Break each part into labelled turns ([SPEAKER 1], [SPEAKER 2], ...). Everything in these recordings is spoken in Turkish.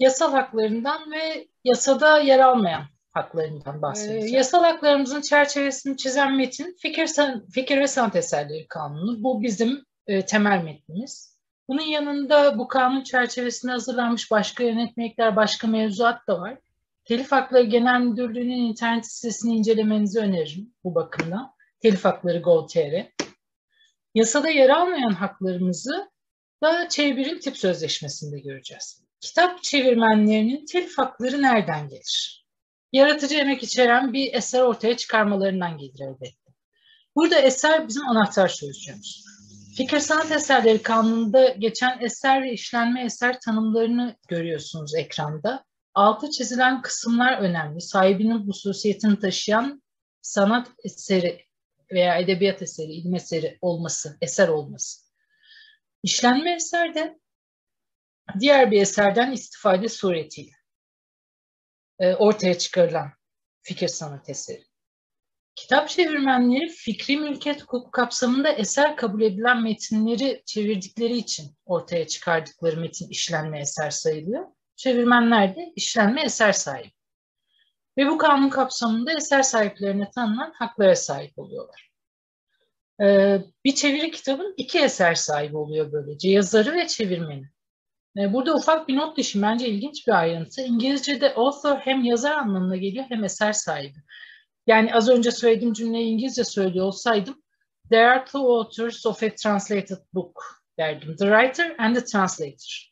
[SPEAKER 1] yasal haklarından ve yasada yer almayan haklarından bahsedeceğim. Ee, yasal haklarımızın çerçevesini çizen metin fikir, fikir ve sanat eserleri kanunu. Bu bizim e, temel metnimiz. Bunun yanında bu kanun çerçevesinde hazırlanmış başka yönetmelikler, başka mevzuat da var. Telif Hakları Genel Müdürlüğü'nün internet sitesini incelemenizi öneririm bu bakımdan. Telif Hakları Gov.tr. Yasada yer almayan haklarımızı da çevirim tip sözleşmesinde göreceğiz. Kitap çevirmenlerinin telif hakları nereden gelir? Yaratıcı emek içeren bir eser ortaya çıkarmalarından gelir elbette. Burada eser bizim anahtar sözcüğümüz. Fikir sanat eserleri kanununda geçen eser ve işlenme eser tanımlarını görüyorsunuz ekranda. Altı çizilen kısımlar önemli. Sahibinin hususiyetini taşıyan sanat eseri veya edebiyat eseri, ilim eseri olması, eser olması. İşlenme eser de diğer bir eserden istifade suretiyle e, ortaya çıkarılan fikir sanat eseri. Kitap çevirmenleri fikri mülkiyet hukuku kapsamında eser kabul edilen metinleri çevirdikleri için ortaya çıkardıkları metin işlenme eser sayılıyor. Çevirmenler de işlenme eser sahibi. Ve bu kanun kapsamında eser sahiplerine tanınan haklara sahip oluyorlar. Ee, bir çeviri kitabın iki eser sahibi oluyor böylece, yazarı ve çevirmeni. Ee, burada ufak bir not düşün, bence ilginç bir ayrıntı. İngilizce'de author hem yazar anlamına geliyor hem eser sahibi. Yani az önce söylediğim cümleyi İngilizce söylüyor olsaydım, there are two authors of a translated book derdim. The writer and the translator.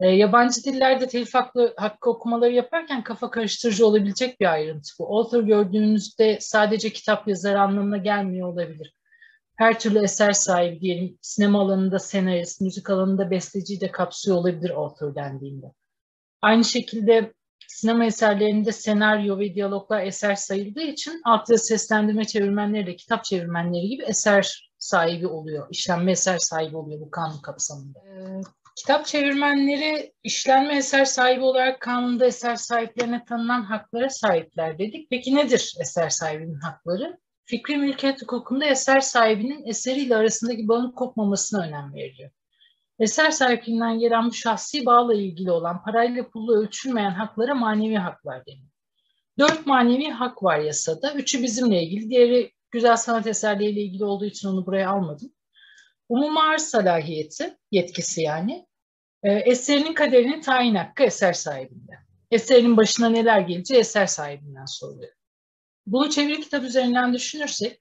[SPEAKER 1] E, yabancı dillerde telif hakkı, hakkı okumaları yaparken kafa karıştırıcı olabilecek bir ayrıntı bu. Author gördüğünüzde sadece kitap yazarı anlamına gelmiyor olabilir. Her türlü eser sahibi diyelim, sinema alanında senarist, müzik alanında besteciyi de kapsıyor olabilir author dendiğinde. Aynı şekilde sinema eserlerinde senaryo ve diyaloglar eser sayıldığı için altyazı seslendirme çevirmenleri de kitap çevirmenleri gibi eser sahibi oluyor. işlenme eser sahibi oluyor bu kanun kapsamında. Ee, kitap çevirmenleri işlenme eser sahibi olarak kanunda eser sahiplerine tanınan haklara sahipler dedik. Peki nedir eser sahibinin hakları? Fikri mülkiyet hukukunda eser sahibinin eseriyle arasındaki bağın kopmamasına önem veriliyor. Eser sahipliğinden gelen bu şahsi bağla ilgili olan parayla pulla ölçülmeyen haklara manevi haklar deniyor. Dört manevi hak var yasada. Üçü bizimle ilgili. Diğeri güzel sanat eserleriyle ilgili olduğu için onu buraya almadım. Umuma arz salahiyeti, yetkisi yani. E, eserinin kaderini tayin hakkı eser sahibinde. Eserin başına neler geleceği eser sahibinden soruluyor. Bunu çeviri kitap üzerinden düşünürsek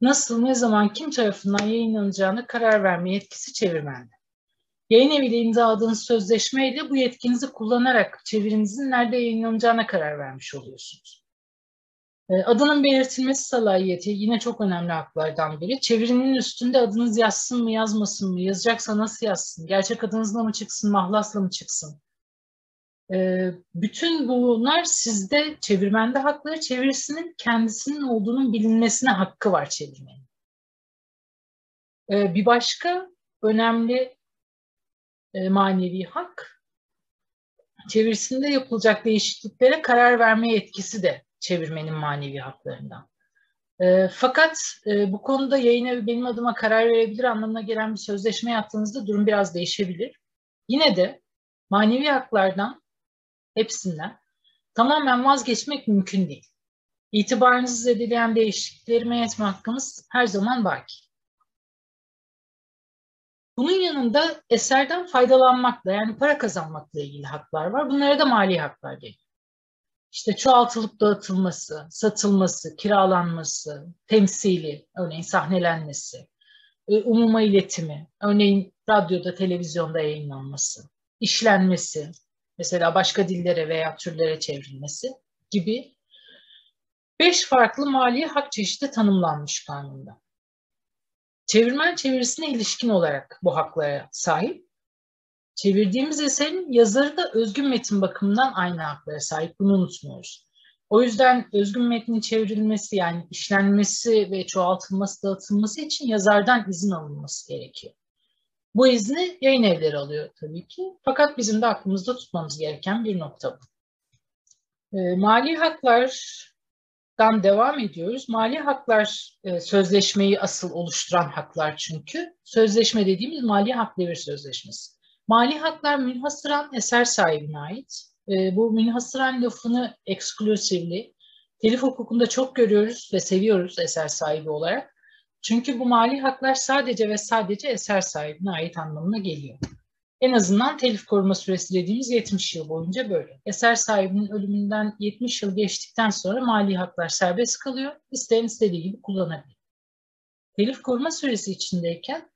[SPEAKER 1] nasıl, ne zaman, kim tarafından yayınlanacağını karar verme yetkisi çevirmende. Yayın eviyle imzaladığınız sözleşmeyle bu yetkinizi kullanarak çevirinizin nerede yayınlanacağına karar vermiş oluyorsunuz. Ee, adının belirtilmesi salahiyeti yine çok önemli haklardan biri. Çevirinin üstünde adınız yazsın mı yazmasın mı, yazacaksa nasıl yazsın, gerçek adınızla mı çıksın, mahlasla mı çıksın. Ee, bütün bunlar sizde çevirmende hakları, çevirisinin kendisinin olduğunun bilinmesine hakkı var çevirmenin. Ee, bir başka önemli e, manevi hak. Çevirisinde yapılacak değişikliklere karar verme yetkisi de çevirmenin manevi haklarından. E, fakat e, bu konuda yayın evi benim adıma karar verebilir anlamına gelen bir sözleşme yaptığınızda durum biraz değişebilir. Yine de manevi haklardan hepsinden tamamen vazgeçmek mümkün değil. İtibarınızı zedeleyen değişiklikleri men etme hakkımız her zaman var. Bunun yanında eserden faydalanmakla yani para kazanmakla ilgili haklar var. Bunlara da mali haklar geliyor. İşte çoğaltılıp dağıtılması, satılması, kiralanması, temsili, örneğin sahnelenmesi, e, umuma iletimi, örneğin radyoda, televizyonda yayınlanması, işlenmesi, mesela başka dillere veya türlere çevrilmesi gibi beş farklı mali hak çeşidi tanımlanmış kanunda. Çevirmen çevirisine ilişkin olarak bu haklara sahip. Çevirdiğimiz eserin yazarı da özgün metin bakımından aynı haklara sahip. Bunu unutmuyoruz. O yüzden özgün metnin çevrilmesi yani işlenmesi ve çoğaltılması, dağıtılması için yazardan izin alınması gerekiyor. Bu izni yayın evleri alıyor tabii ki. Fakat bizim de aklımızda tutmamız gereken bir nokta bu. E, mali haklar dan devam ediyoruz. Mali haklar e, sözleşmeyi asıl oluşturan haklar çünkü. Sözleşme dediğimiz mali hak devir sözleşmesi. Mali haklar münhasıran eser sahibine ait. E, bu münhasıran lafını exclusively telif hukukunda çok görüyoruz ve seviyoruz eser sahibi olarak. Çünkü bu mali haklar sadece ve sadece eser sahibine ait anlamına geliyor. En azından telif koruma süresi dediğimiz 70 yıl boyunca böyle. Eser sahibinin ölümünden 70 yıl geçtikten sonra mali haklar serbest kalıyor. İsteyen istediği gibi kullanabilir. Telif koruma süresi içindeyken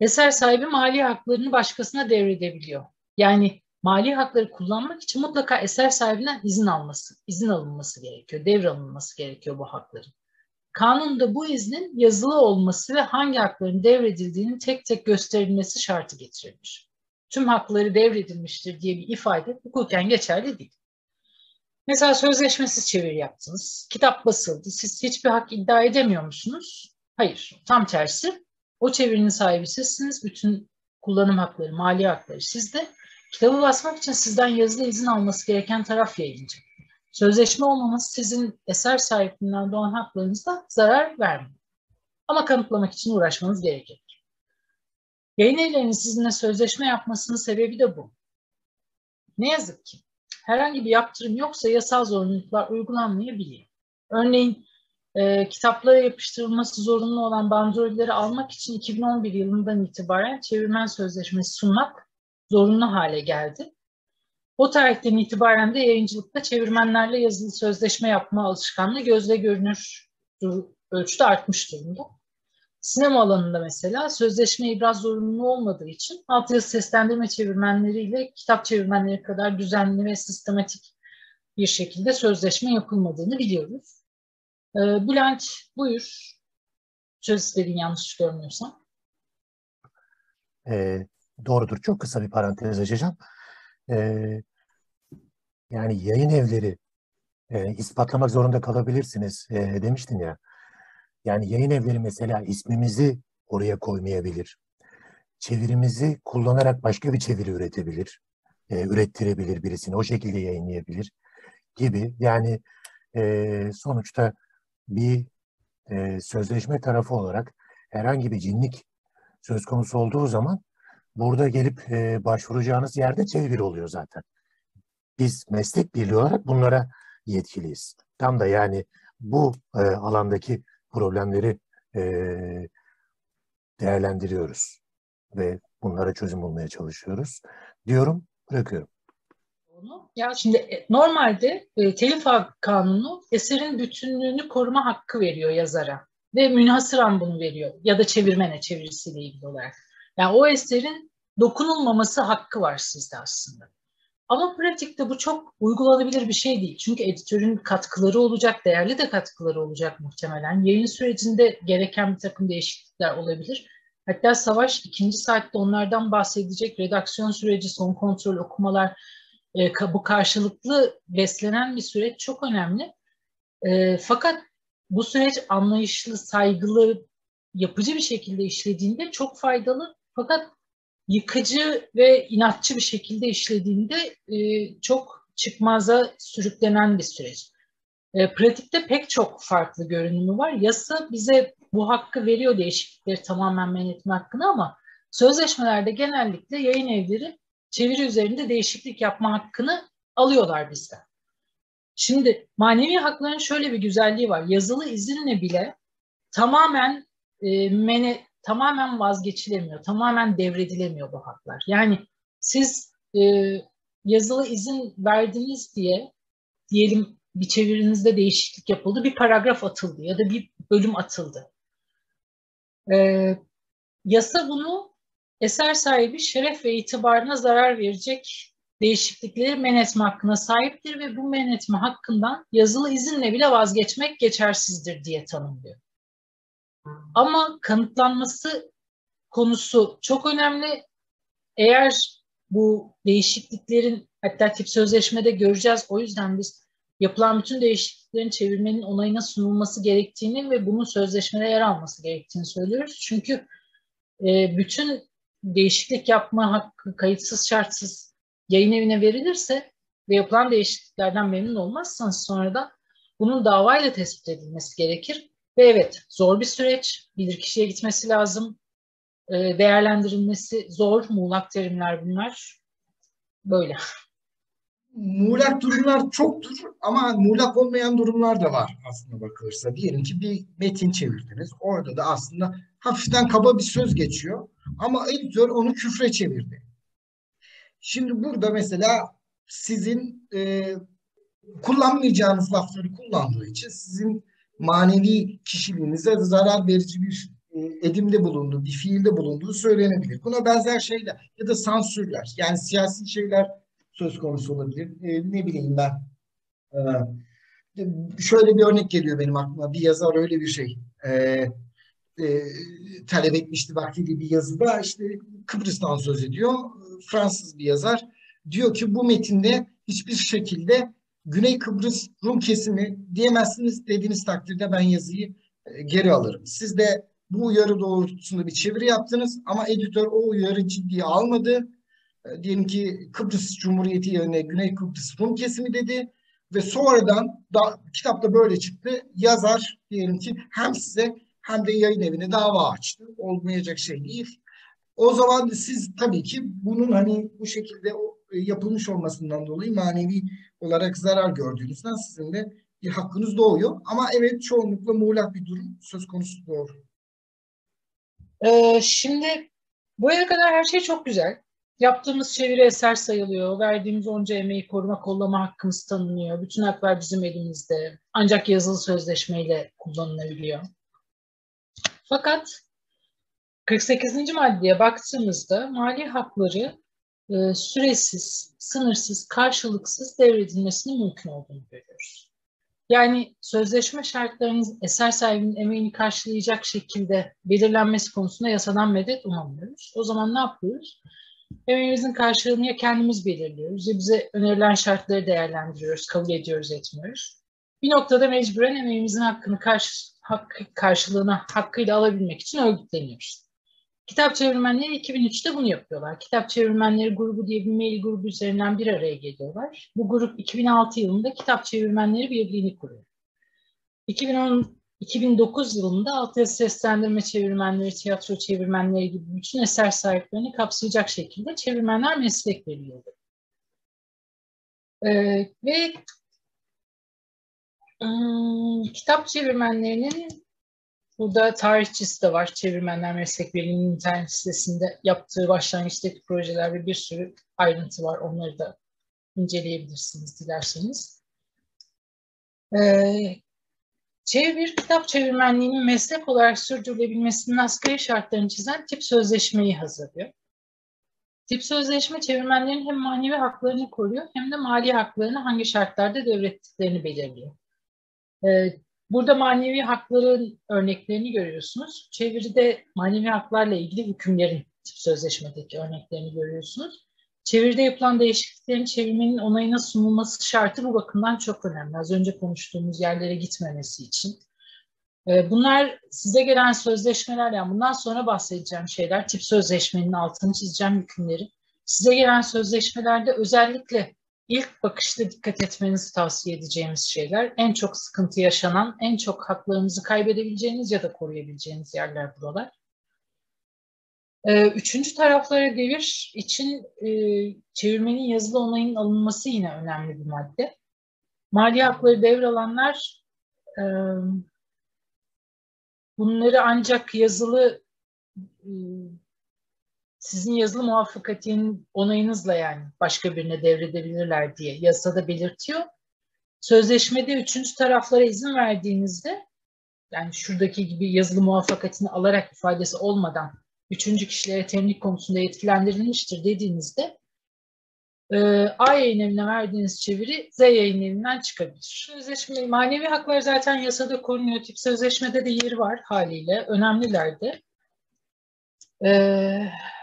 [SPEAKER 1] eser sahibi mali haklarını başkasına devredebiliyor. Yani mali hakları kullanmak için mutlaka eser sahibinden izin alması, izin alınması gerekiyor, devralınması gerekiyor bu hakların. Kanunda bu iznin yazılı olması ve hangi hakların devredildiğinin tek tek gösterilmesi şartı getirilmiş. Tüm hakları devredilmiştir diye bir ifade hukuken geçerli değil. Mesela sözleşmesiz çeviri yaptınız, kitap basıldı, siz hiçbir hak iddia edemiyor musunuz? Hayır, tam tersi. O çevirinin sahibi sizsiniz, bütün kullanım hakları, mali hakları sizde. Kitabı basmak için sizden yazılı izin alması gereken taraf yayıncı. Sözleşme olmaması sizin eser sahipliğinden doğan haklarınıza zarar vermiyor. Ama kanıtlamak için uğraşmanız gerekir. Yayın evlerinin sizinle sözleşme yapmasının sebebi de bu. Ne yazık ki herhangi bir yaptırım yoksa yasal zorunluluklar uygulanmayabiliyor. Örneğin e, kitaplara yapıştırılması zorunlu olan bandrolleri almak için 2011 yılından itibaren çevirmen sözleşmesi sunmak zorunlu hale geldi. O tarihten itibaren de yayıncılıkta çevirmenlerle yazılı sözleşme yapma alışkanlığı gözle görünür ölçüde artmış durumda. Sinema alanında mesela sözleşme ibraz zorunlu olmadığı için altyazı seslendirme çevirmenleriyle kitap çevirmenleri kadar düzenli ve sistematik bir şekilde sözleşme yapılmadığını biliyoruz. Ee, Bülent buyur. Söz istediğin yanlış görmüyorsam.
[SPEAKER 2] E, doğrudur. Çok kısa bir parantez açacağım e, yani yayın evleri e, ispatlamak zorunda kalabilirsiniz e, demiştin ya. Yani yayın evleri mesela ismimizi oraya koymayabilir. Çevirimizi kullanarak başka bir çeviri üretebilir. E, ürettirebilir birisini. O şekilde yayınlayabilir gibi. Yani e, sonuçta bir e, sözleşme tarafı olarak herhangi bir cinlik söz konusu olduğu zaman burada gelip e, başvuracağınız yerde çeviri oluyor zaten. Biz meslek birliği olarak bunlara yetkiliyiz. Tam da yani bu e, alandaki problemleri e, değerlendiriyoruz ve bunlara çözüm bulmaya çalışıyoruz. Diyorum, bırakıyorum.
[SPEAKER 1] Ya şimdi e, normalde e, telif kanunu eserin bütünlüğünü koruma hakkı veriyor yazara ve münhasıran bunu veriyor ya da çevirmene çevirisiyle ilgili olarak. Yani o eserin dokunulmaması hakkı var sizde aslında. Ama pratikte bu çok uygulanabilir bir şey değil. Çünkü editörün katkıları olacak, değerli de katkıları olacak muhtemelen. Yayın sürecinde gereken bir takım değişiklikler olabilir. Hatta Savaş ikinci saatte onlardan bahsedecek. Redaksiyon süreci, son kontrol, okumalar, e, bu karşılıklı beslenen bir süreç çok önemli. E, fakat bu süreç anlayışlı, saygılı, yapıcı bir şekilde işlediğinde çok faydalı. Fakat yıkıcı ve inatçı bir şekilde işlediğinde e, çok çıkmaza sürüklenen bir süreç. E, pratikte pek çok farklı görünümü var. Yasa bize bu hakkı veriyor değişiklikleri tamamen men etme hakkını ama sözleşmelerde genellikle yayın evleri çeviri üzerinde değişiklik yapma hakkını alıyorlar bizden. Şimdi manevi hakların şöyle bir güzelliği var. Yazılı izinle bile tamamen e, mene, tamamen vazgeçilemiyor, tamamen devredilemiyor bu haklar. Yani siz e, yazılı izin verdiniz diye diyelim bir çevirinizde değişiklik yapıldı, bir paragraf atıldı ya da bir bölüm atıldı. E, yasa bunu eser sahibi şeref ve itibarına zarar verecek değişiklikleri men etme hakkına sahiptir ve bu men etme hakkından yazılı izinle bile vazgeçmek geçersizdir diye tanımlıyor. Ama kanıtlanması konusu çok önemli. Eğer bu değişikliklerin hatta tip sözleşmede göreceğiz. O yüzden biz yapılan bütün değişikliklerin çevirmenin onayına sunulması gerektiğini ve bunun sözleşmede yer alması gerektiğini söylüyoruz. Çünkü e, bütün değişiklik yapma hakkı kayıtsız şartsız yayın evine verilirse ve yapılan değişikliklerden memnun olmazsanız sonra da bunun davayla tespit edilmesi gerekir. Ve evet zor bir süreç. Bilirkişiye gitmesi lazım. e, değerlendirilmesi zor, muğlak terimler bunlar. Böyle.
[SPEAKER 3] Muğlak durumlar çoktur ama muğlak olmayan durumlar da var aslında bakılırsa. Diyelim ki bir metin çevirdiniz. Orada da aslında hafiften kaba bir söz geçiyor. Ama editör onu küfre çevirdi. Şimdi burada mesela sizin e, kullanmayacağınız lafları kullandığı için sizin manevi kişiliğinize zarar verici bir e, edimde bulunduğu, bir fiilde bulunduğu söylenebilir. Buna benzer şeyler ya da sansürler yani siyasi şeyler söz konusu olabilir. E, ne bileyim ben e, şöyle bir örnek geliyor benim aklıma. Bir yazar öyle bir şey e, e, talep etmişti vaktiydi bir yazıda işte Kıbrıs'tan söz ediyor. Fransız bir yazar. Diyor ki bu metinde hiçbir şekilde Güney Kıbrıs Rum kesimi diyemezsiniz dediğiniz takdirde ben yazıyı e, geri alırım. Siz de bu uyarı doğrultusunda bir çeviri yaptınız ama editör o uyarı ciddiye almadı. E, diyelim ki Kıbrıs Cumhuriyeti yerine Güney Kıbrıs Rum kesimi dedi ve sonradan da kitapta böyle çıktı. Yazar diyelim ki hem size hem de yayın evine dava açtı. Olmayacak şey değil. O zaman siz tabii ki bunun hani bu şekilde yapılmış olmasından dolayı manevi olarak zarar gördüğünüzden sizin de bir hakkınız doğuyor. Ama evet çoğunlukla muğlak bir durum söz konusu doğru.
[SPEAKER 1] Ee, şimdi buraya kadar her şey çok güzel. Yaptığımız çeviri eser sayılıyor. Verdiğimiz onca emeği koruma kollama hakkımız tanınıyor. Bütün haklar bizim elimizde. Ancak yazılı sözleşmeyle kullanılabiliyor. Fakat 48. maddeye baktığımızda mali hakları e, süresiz, sınırsız, karşılıksız devredilmesinin mümkün olduğunu görüyoruz. Yani sözleşme şartlarının eser sahibinin emeğini karşılayacak şekilde belirlenmesi konusunda yasadan medet umamıyoruz. O zaman ne yapıyoruz? Emeğimizin karşılığını ya kendimiz belirliyoruz ya bize önerilen şartları değerlendiriyoruz, kabul ediyoruz, etmiyoruz. Bir noktada mecburen emeğimizin hakkını karşı, hakkı, karşılığına hakkıyla alabilmek için örgütleniyoruz. Kitap çevirmenleri 2003'te bunu yapıyorlar. Kitap çevirmenleri grubu diye bir mail grubu üzerinden bir araya geliyorlar. Bu grup 2006 yılında Kitap Çevirmenleri Birliği'ni kuruyor. 2010 2009 yılında altyazı seslendirme çevirmenleri, tiyatro çevirmenleri gibi bütün eser sahiplerini kapsayacak şekilde çevirmenler meslek veriyordu. Ee, ve ım, kitap çevirmenlerinin burada tarihçisi de var. Çevirmenler Meslek Birliği'nin internet sitesinde yaptığı başlangıçtaki projeler ve bir sürü ayrıntı var. Onları da inceleyebilirsiniz dilerseniz. Ee, Çevir kitap çevirmenliğinin meslek olarak sürdürülebilmesinin asgari şartlarını çizen tip sözleşmeyi hazırlıyor. Tip sözleşme çevirmenlerin hem manevi haklarını koruyor hem de mali haklarını hangi şartlarda devrettiklerini belirliyor. Ee, burada manevi hakların örneklerini görüyorsunuz. Çeviride manevi haklarla ilgili hükümlerin sözleşmedeki örneklerini görüyorsunuz. Çeviride yapılan değişikliklerin çevirmenin onayına sunulması şartı bu bakımdan çok önemli. Az önce konuştuğumuz yerlere gitmemesi için. Ee, bunlar size gelen sözleşmeler, yani bundan sonra bahsedeceğim şeyler, tip sözleşmenin altını çizeceğim hükümleri. Size gelen sözleşmelerde özellikle ilk bakışta dikkat etmenizi tavsiye edeceğimiz şeyler, en çok sıkıntı yaşanan, en çok haklarınızı kaybedebileceğiniz ya da koruyabileceğiniz yerler buralar. Ee, üçüncü taraflara devir için e, çevirmenin yazılı onayının alınması yine önemli bir madde. Mali hakları devralanlar e, bunları ancak yazılı e, sizin yazılı muvaffakatiyenin onayınızla yani başka birine devredebilirler diye yasada belirtiyor. Sözleşmede üçüncü taraflara izin verdiğinizde yani şuradaki gibi yazılı muvaffakatini alarak ifadesi olmadan üçüncü kişilere temlik konusunda yetkilendirilmiştir dediğinizde e, A yayın evine verdiğiniz çeviri Z yayın evinden çıkabilir. Sözleşme, manevi haklar zaten yasada korunuyor. Tip sözleşmede de yeri var haliyle. Önemliler de. E,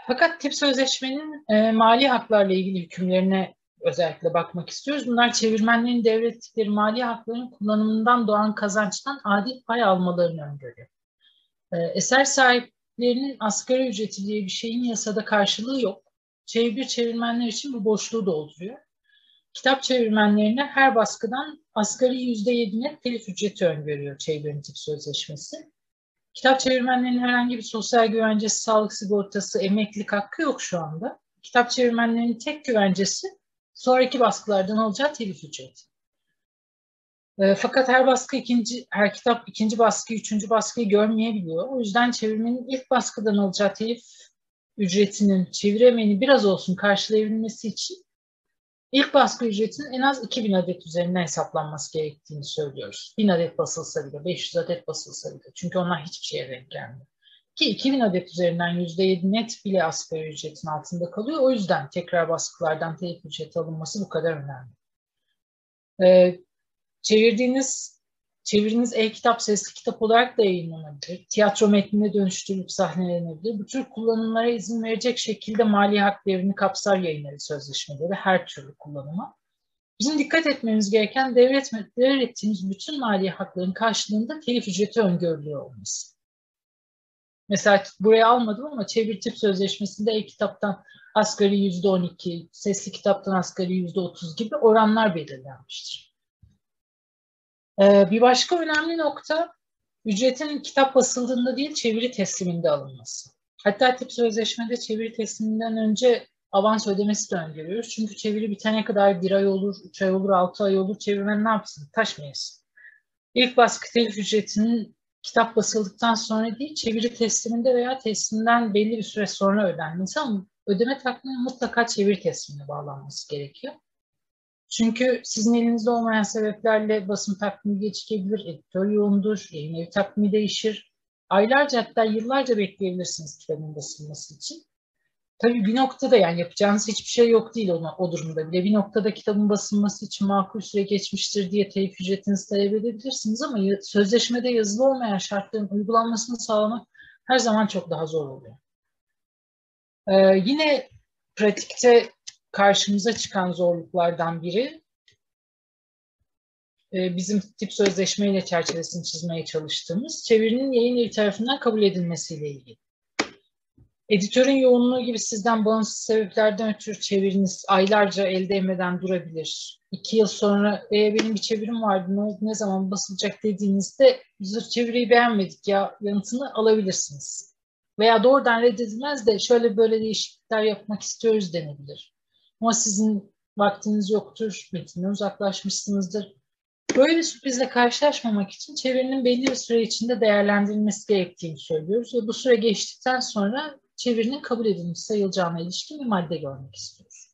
[SPEAKER 1] fakat tip sözleşmenin e, mali haklarla ilgili hükümlerine özellikle bakmak istiyoruz. Bunlar çevirmenlerin devrettikleri mali hakların kullanımından doğan kazançtan adil pay almalarını öngörüyor. E, eser sahip Çevirmenlerinin asgari ücreti diye bir şeyin yasada karşılığı yok. Çevir çevirmenler için bu boşluğu dolduruyor. Kitap çevirmenlerine her baskıdan asgari yüzde yedi net telif ücreti öngörüyor çeviri tip sözleşmesi. Kitap çevirmenlerinin herhangi bir sosyal güvencesi, sağlık sigortası, emeklilik hakkı yok şu anda. Kitap çevirmenlerinin tek güvencesi sonraki baskılardan alacağı telif ücreti. E, fakat her baskı ikinci, her kitap ikinci baskı, üçüncü baskıyı görmeyebiliyor. O yüzden çevirmenin ilk baskıdan alacağı telif ücretinin çeviri biraz olsun karşılayabilmesi için ilk baskı ücretinin en az 2000 adet üzerinden hesaplanması gerektiğini söylüyoruz. 1000 adet basılsa bile, 500 adet basılsa bile. Çünkü onlar hiçbir şeye denk gelmiyor. Ki 2000 adet üzerinden %7 net bile asgari ücretin altında kalıyor. O yüzden tekrar baskılardan telif ücreti alınması bu kadar önemli. Ee, çevirdiğiniz çeviriniz e-kitap, sesli kitap olarak da yayınlanabilir. Tiyatro metnine dönüştürülüp sahnelenebilir. Bu tür kullanımlara izin verecek şekilde mali hak devrini kapsar yayınları sözleşmeleri her türlü kullanıma. Bizim dikkat etmemiz gereken devlet devrettiğimiz bütün mali hakların karşılığında telif ücreti öngörülüyor olması. Mesela buraya almadım ama çevir tip sözleşmesinde e-kitaptan asgari yüzde 12, sesli kitaptan asgari yüzde 30 gibi oranlar belirlenmiştir. Ee, bir başka önemli nokta ücretin kitap basıldığında değil çeviri tesliminde alınması. Hatta tip sözleşmede çeviri tesliminden önce avans ödemesi de öngörüyoruz. Çünkü çeviri bitene kadar bir ay olur, üç ay olur, altı ay olur. Çevirmen ne yapsın? Taşmayasın. İlk baskı telif ücretinin kitap basıldıktan sonra değil, çeviri tesliminde veya teslimden belli bir süre sonra ödenmesi ama ödeme takvimi mutlaka çeviri teslimine bağlanması gerekiyor. Çünkü sizin elinizde olmayan sebeplerle basım takvimi gecikebilir, editör yoğundur, yayın evi takvimi değişir. Aylarca hatta yıllarca bekleyebilirsiniz kitabın basılması için. Tabii bir noktada yani yapacağınız hiçbir şey yok değil ona, o durumda bile. Bir noktada kitabın basılması için makul süre geçmiştir diye telif ücretinizi talep edebilirsiniz ama sözleşmede yazılı olmayan şartların uygulanmasını sağlamak her zaman çok daha zor oluyor. Ee, yine pratikte karşımıza çıkan zorluklardan biri e, bizim tip sözleşmeyle çerçevesini çizmeye çalıştığımız çevirinin yayın evi tarafından kabul edilmesiyle ilgili. Editörün yoğunluğu gibi sizden bağımsız sebeplerden ötürü çeviriniz aylarca el değmeden durabilir. İki yıl sonra e, benim bir çevirim vardı ne, ne zaman basılacak dediğinizde biz çeviriyi beğenmedik ya yanıtını alabilirsiniz. Veya doğrudan reddedilmez de şöyle böyle değişiklikler yapmak istiyoruz denebilir. Ama sizin vaktiniz yoktur, metinden uzaklaşmışsınızdır. Böyle bir sürprizle karşılaşmamak için çevirinin belli bir süre içinde değerlendirilmesi gerektiğini söylüyoruz. Ve bu süre geçtikten sonra çevirinin kabul edilmiş sayılacağına ilişkin bir madde görmek istiyoruz.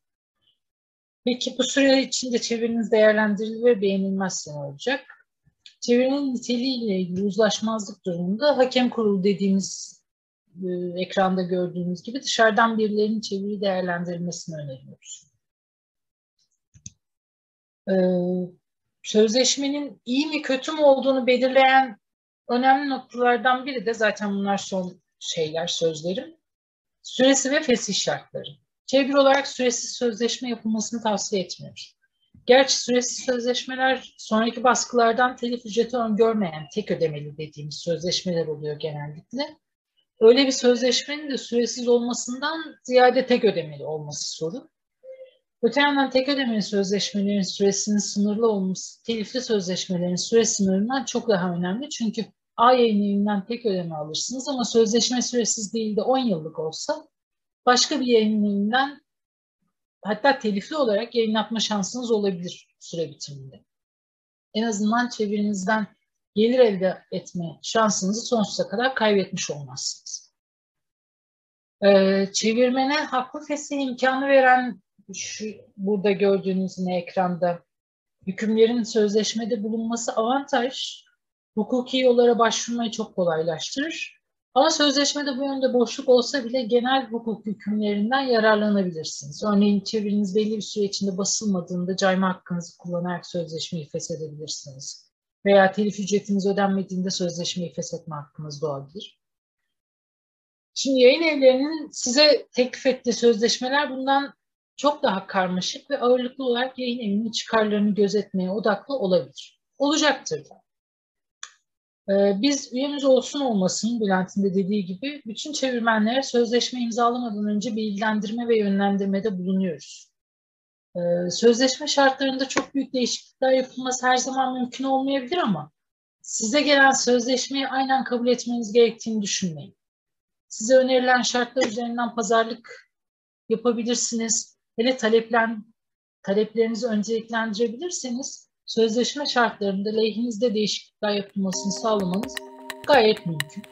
[SPEAKER 1] Peki bu süre içinde çeviriniz değerlendirilir ve beğenilmezse ne olacak? Çevirinin niteliğiyle ilgili uzlaşmazlık durumunda hakem kurulu dediğimiz e, ekranda gördüğünüz gibi dışarıdan birilerinin çeviri değerlendirilmesini öneriyoruz. E, sözleşmenin iyi mi kötü mü olduğunu belirleyen önemli noktalardan biri de zaten bunlar son şeyler, sözlerim. Süresi ve fesih şartları. Çeviri olarak süresiz sözleşme yapılmasını tavsiye etmiyoruz. Gerçi süresiz sözleşmeler sonraki baskılardan telif ücreti öngörmeyen tek ödemeli dediğimiz sözleşmeler oluyor genellikle. Öyle bir sözleşmenin de süresiz olmasından ziyade tek ödemeli olması sorun. Öte yandan tek ödemeli sözleşmelerin süresinin sınırlı olması, telifli sözleşmelerin süre sınırından çok daha önemli. Çünkü A yayın tek ödeme alırsınız ama sözleşme süresiz değil de 10 yıllık olsa başka bir yayın hatta telifli olarak yayınlatma şansınız olabilir süre bitiminde. En azından çevirinizden gelir elde etme şansınızı sonsuza kadar kaybetmiş olmazsınız. Ee, çevirmene haklı fesih imkanı veren şu burada gördüğünüz yine ekranda hükümlerin sözleşmede bulunması avantaj. Hukuki yollara başvurmayı çok kolaylaştırır. Ama sözleşmede bu yönde boşluk olsa bile genel hukuk hükümlerinden yararlanabilirsiniz. Örneğin çeviriniz belli bir süre içinde basılmadığında cayma hakkınızı kullanarak sözleşmeyi feshedebilirsiniz veya telif ücretiniz ödenmediğinde sözleşmeyi feshetme hakkınız doğabilir. Şimdi yayın evlerinin size teklif ettiği sözleşmeler bundan çok daha karmaşık ve ağırlıklı olarak yayın evinin çıkarlarını gözetmeye odaklı olabilir. Olacaktır da. Ee, biz üyemiz olsun olmasın Bülent'in de dediği gibi bütün çevirmenlere sözleşme imzalamadan önce bilgilendirme ve yönlendirmede bulunuyoruz. Ee, sözleşme şartlarında çok büyük değişiklikler yapılması her zaman mümkün olmayabilir ama size gelen sözleşmeyi aynen kabul etmeniz gerektiğini düşünmeyin. Size önerilen şartlar üzerinden pazarlık yapabilirsiniz. Hele taleplen, taleplerinizi önceliklendirebilirseniz sözleşme şartlarında lehinizde değişiklikler yapılmasını sağlamanız gayet mümkün.